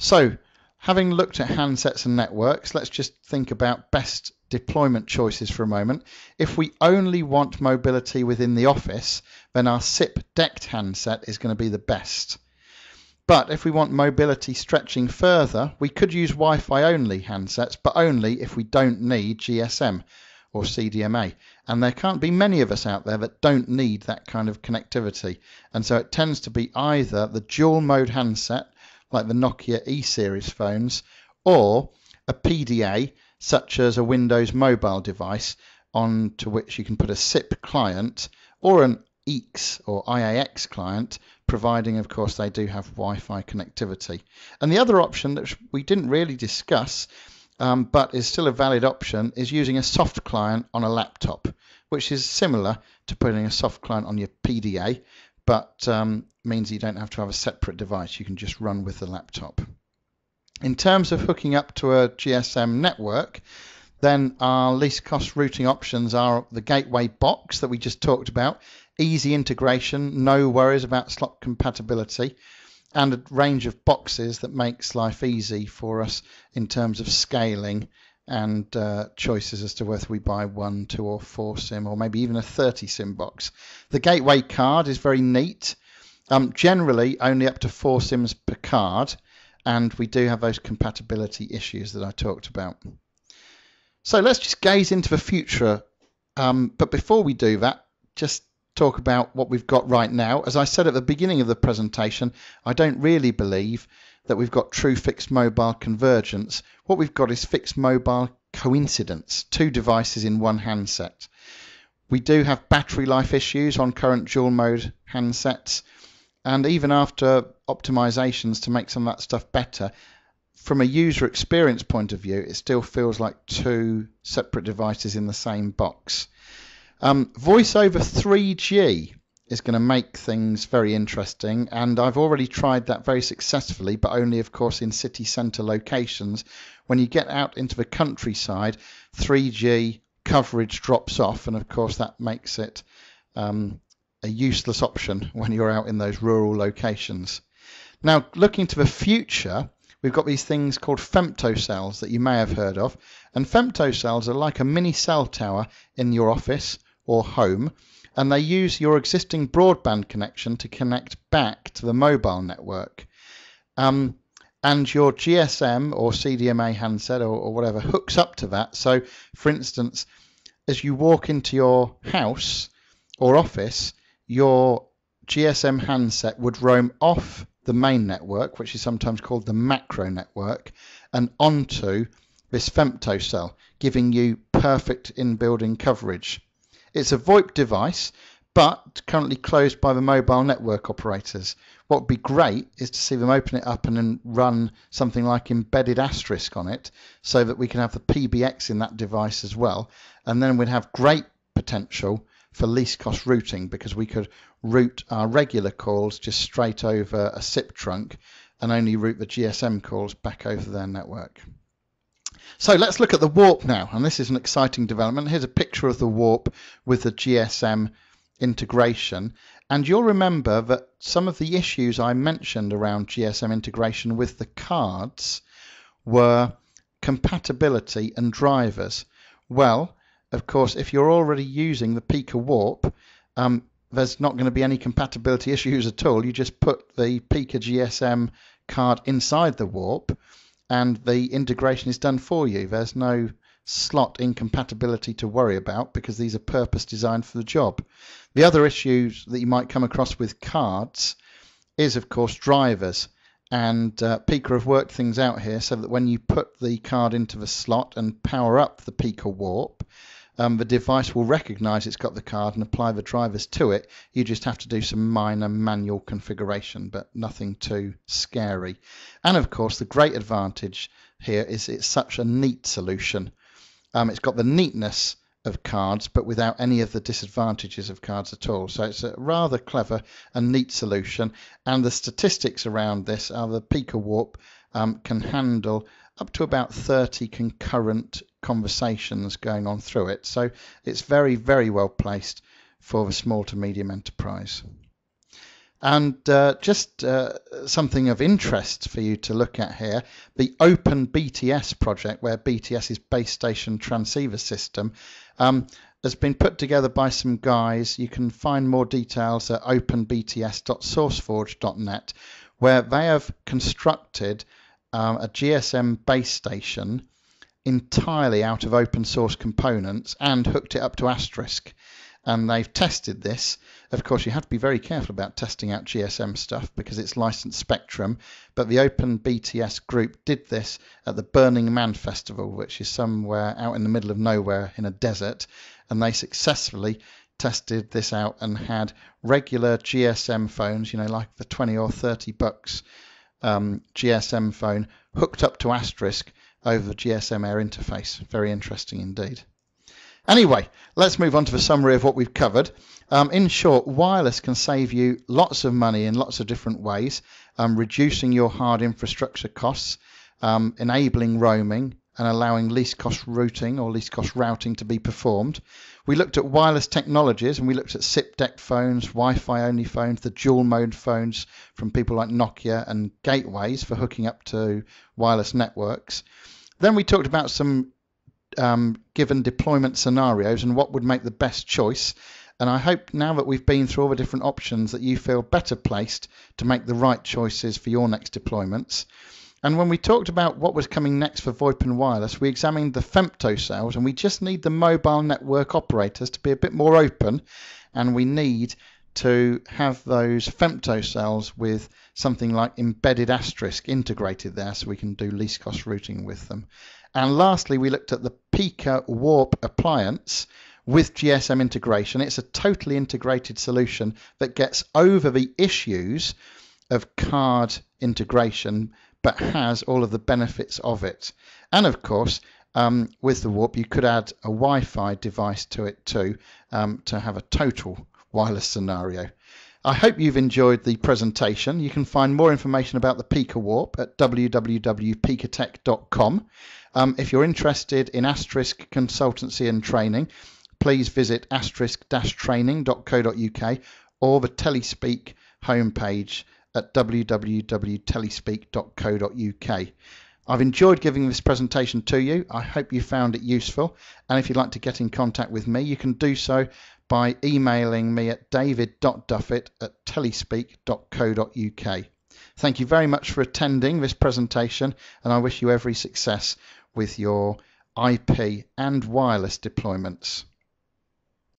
So, having looked at handsets and networks, let's just think about best deployment choices for a moment. If we only want mobility within the office, then our SIP DECT handset is going to be the best. But if we want mobility stretching further, we could use Wi-Fi only handsets, but only if we don't need GSM or CDMA. And there can't be many of us out there that don't need that kind of connectivity. And so it tends to be either the dual mode handset, like the Nokia E series phones, or a PDA, such as a Windows mobile device, onto which you can put a SIP client or an EEX or IAX client, providing, of course, they do have Wi Fi connectivity. And the other option that we didn't really discuss um, but is still a valid option, is using a soft client on a laptop, which is similar to putting a soft client on your PDA, but um, means you don't have to have a separate device. You can just run with the laptop. In terms of hooking up to a GSM network, then our least cost routing options are the gateway box that we just talked about, easy integration, no worries about slot compatibility, and a range of boxes that makes life easy for us in terms of scaling and uh, choices as to whether we buy one, two, or four sim, or maybe even a 30 sim box. The gateway card is very neat. Um, generally, only up to four sims per card, and we do have those compatibility issues that I talked about. So let's just gaze into the future. Um, but before we do that, just talk about what we've got right now. As I said at the beginning of the presentation, I don't really believe that we've got true fixed mobile convergence. What we've got is fixed mobile coincidence, two devices in one handset. We do have battery life issues on current dual mode handsets, and even after optimizations to make some of that stuff better, from a user experience point of view, it still feels like two separate devices in the same box. Um, voice over 3G is going to make things very interesting, and I've already tried that very successfully, but only, of course, in city centre locations. When you get out into the countryside, 3G coverage drops off, and of course, that makes it um, a useless option when you're out in those rural locations. Now, looking to the future, we've got these things called femtocells that you may have heard of. And femtocells are like a mini cell tower in your office or home, and they use your existing broadband connection to connect back to the mobile network. Um, and your GSM or CDMA handset or, or whatever hooks up to that. So, for instance, as you walk into your house or office, your GSM handset would roam off the main network, which is sometimes called the macro network, and onto this femtocell, giving you perfect in-building coverage. It's a VoIP device, but currently closed by the mobile network operators. What would be great is to see them open it up and then run something like embedded Asterisk on it so that we can have the PBX in that device as well. And then we'd have great potential for least cost routing because we could route our regular calls just straight over a SIP trunk and only route the GSM calls back over their network. So let's look at the warp now, and this is an exciting development. Here's a picture of the warp with the GSM integration, and you'll remember that some of the issues I mentioned around GSM integration with the cards were compatibility and drivers. Well, of course, if you're already using the Pika Warp, um, there's not going to be any compatibility issues at all. You just put the Pika GSM card inside the Warp, and the integration is done for you. There's no slot incompatibility to worry about because these are purpose designed for the job. The other issues that you might come across with cards is, of course, drivers. And uh, Pika have worked things out here so that when you put the card into the slot and power up the Pika Warp, um, the device will recognize it's got the card and apply the drivers to it. You just have to do some minor manual configuration, but nothing too scary. And of course, the great advantage here is it's such a neat solution. Um, it's got the neatness of cards, but without any of the disadvantages of cards at all. So it's a rather clever and neat solution. And the statistics around this are the Pika Warp um, can handle up to about 30 concurrent conversations going on through it. So it's very, very well placed for the small to medium enterprise. And uh, just uh, something of interest for you to look at here the Open BTS project, where BTS is Base Station Transceiver System, um, has been put together by some guys. You can find more details at openbts.sourceforge.net, where they have constructed um, a GSM base station entirely out of open source components and hooked it up to Asterisk and they've tested this. Of course, you have to be very careful about testing out GSM stuff because it's licensed spectrum. But the Open BTS group did this at the Burning Man Festival, which is somewhere out in the middle of nowhere in a desert, and they successfully tested this out and had regular GSM phones, you know, like the 20 or 30 bucks um, GSM phone hooked up to Asterisk over the GSM Air interface. Very interesting indeed. Anyway, let's move on to the summary of what we've covered. Um, in short, wireless can save you lots of money in lots of different ways, um, reducing your hard infrastructure costs, um, enabling roaming, and allowing least cost routing or least cost routing to be performed. We looked at wireless technologies and we looked at SIP DECT phones, Wi Fi only phones, the dual mode phones from people like Nokia, and gateways for hooking up to wireless networks. Then we talked about some um, given deployment scenarios and what would make the best choice. And I hope now that we've been through all the different options that you feel better placed to make the right choices for your next deployments. And when we talked about what was coming next for VoIP and wireless, we examined the femtocells and we just need the mobile network operators to be a bit more open and we need to have those femtocells with something like embedded Asterisk integrated there so we can do least cost routing with them. And lastly, we looked at the Pika Warp appliance with GSM integration. It's a totally integrated solution that gets over the issues of card integration but has all of the benefits of it. And of course, um, with the Warp, you could add a Wi Fi device to it too um, to have a total wireless scenario. I hope you've enjoyed the presentation. You can find more information about the Pika Warp at www.pikatech.com. Um, if you're interested in Asterisk consultancy and training, please visit asterisk-training.co.uk or the Telespeak homepage at www.telespeak.co.uk. I've enjoyed giving this presentation to you. I hope you found it useful. And if you'd like to get in contact with me, you can do so by emailing me at david.duffett at telespeak.co.uk. Thank you very much for attending this presentation, and I wish you every success with your IP and wireless deployments.